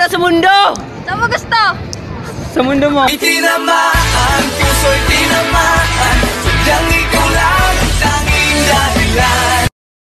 nak semundo. Tak gusto! Sa mundo Semundo mau.